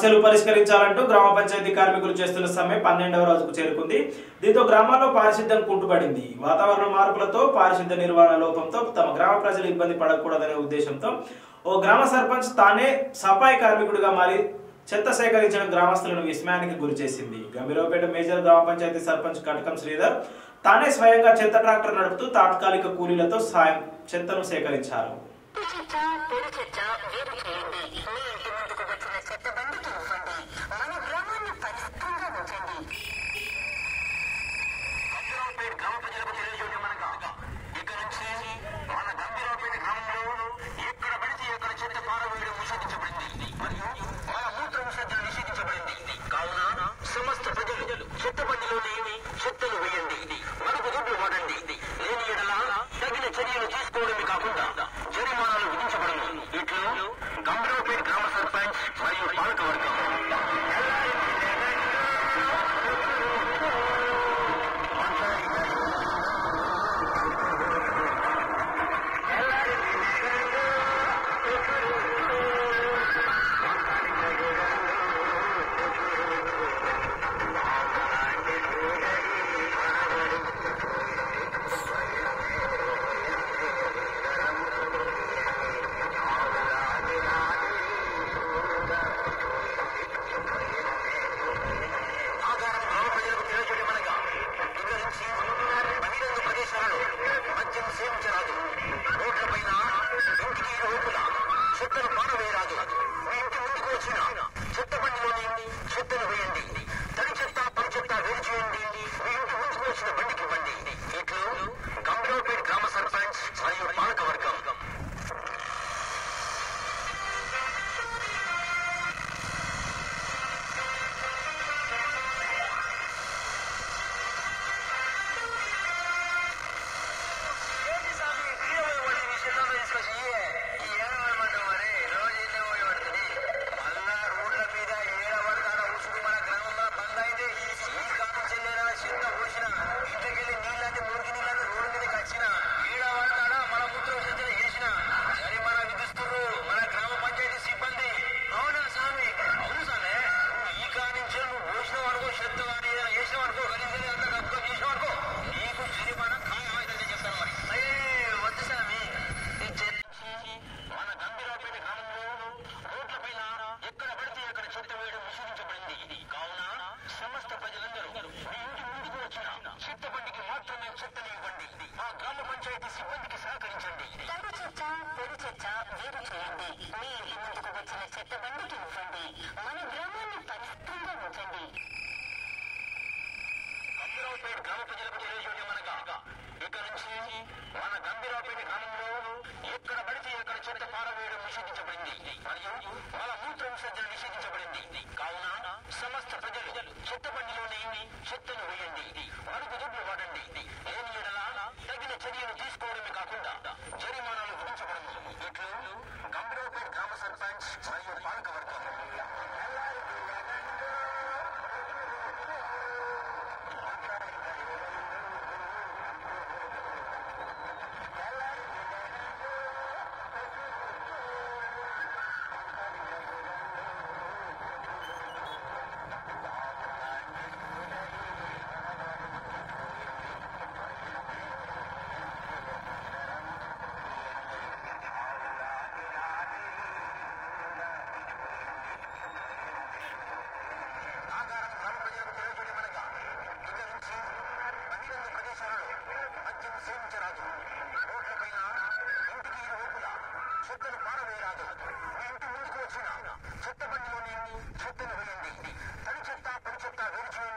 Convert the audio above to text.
సమస్యలు పరిష్కరించాలంటూ గ్రామ పంచాయతీ కార్మికులు చేస్తున్న సమ్మె పన్నెండవ రోజుకు చేరుకుంది. దీంతో గ్రామాల్లో పారిశుద్ధ్యం కుంటుపడింది. వాతావరణ మార్పులతో పారిశుద్ధ్య నిర్వహణ లోపంతో తమ గ్రామ ప్రజలు ఇబ్బంది పడకూడదనే ఉద్దేశంతో ఓ గ్రామ సర్పంచ్ తానే సఫాయి కార్మికుడిగా మారి చెత్త సేకరించిన గ్రామస్తులను విస్మయానికి గురి చేసింది. గంభీరావుపేట మేజర్ గ్రామ పంచాయతీ సర్పంచ్ కటకం శ్రీధర్ తానే స్వయంగా చెత్త ట్రాక్టర్ నడుపుతూ తాత్కాలిక కూలీలతో సాయం చెత్తను సేకరించారు చెత్త పొడి చెత్త వేరు చేయండి మీ ఇంటి ముందుకు వచ్చిన చెత్త బండికి ఇవ్వండి మన గ్రామాన్ని పరిశుభ్రంగా ఉంచండి గంభీరావుపేట గ్రామ ప్రజలకు తెలియజేయమనగా ఇక నుంచి మన గంభీరావుపేట గ్రామంలో ఎక్కడ పడితే ఎక్కడ చెత్త పారవేయడం నిషేధించబడింది మరియు మన మూత్ర విసర్జన నిషేధించబడింది. కావున సమస్త ప్రజలు చెత్త బండిలోని చెత్తను వేయండి. మరుగుదొడ్లు మన గ్రామాన్ని ఖచ్చితంగా ఉంచండి గంభీరావుపేట గ్రామ ప్రజలకు తెలియజేయడం అనగా ఇక నుంచి మన గంభీరావుపేట గ్రామంలో ఎక్కడ పడితే ఎక్కడ చెత్త పారవేయడం నిషేధించబడింది మరియు మన మూత్ర విసర్జన నిషేధించబడింది కావున సమస్త ప్రజలు చెత్త బండిలోనే చెత్తను వేయండి మరుగు దుడ్లు వాడండి లేని ఎడలా తగిన చర్యలు తీసుకోవడమే కాకుండా జరిమానాలు విధించబడదు ఇట్లు గంభీరావుపేట గ్రామ సర్పంచ్ మరియు పాలక చెత్తను పారవేయరాదు మీ ఇంటి ముందుకు వచ్చిన చెత్త బండిలోనే చెత్తను వేయండి తడి చెత్త పొడి చెత్త వేరు